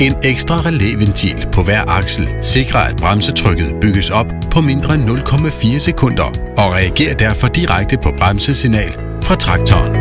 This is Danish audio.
En ekstra relæventil på hver aksel sikrer, at bremsetrykket bygges op på mindre end 0,4 sekunder og reagerer derfor direkte på bremsesignal fra traktoren.